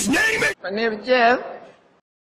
his name is... My name is Jeff.